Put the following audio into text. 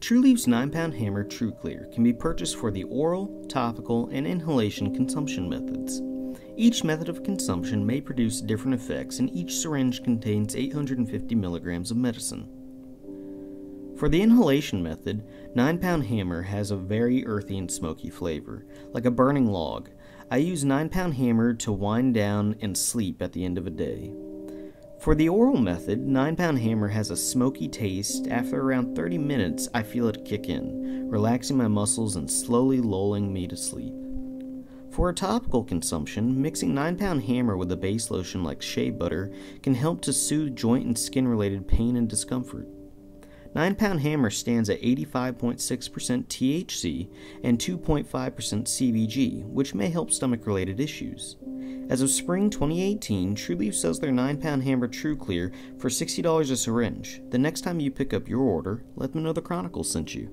Trulieve's 9 pound hammer TruClear can be purchased for the oral, topical, and inhalation consumption methods. Each method of consumption may produce different effects, and each syringe contains 850 milligrams of medicine. For the inhalation method, 9 pound hammer has a very earthy and smoky flavor, like a burning log. I use 9 pound hammer to wind down and sleep at the end of a day. For the oral method, 9 pound hammer has a smoky taste. After around 30 minutes, I feel it kick in, relaxing my muscles and slowly lulling me to sleep. For a topical consumption, mixing 9 pound hammer with a base lotion like shea butter can help to soothe joint and skin related pain and discomfort. 9 pound hammer stands at 85.6% THC and 2.5% CBG, which may help stomach related issues. As of spring 2018, Trulieve sells their 9 pound hammer TruClear for $60 a syringe. The next time you pick up your order, let them know the ChroniCals sent you.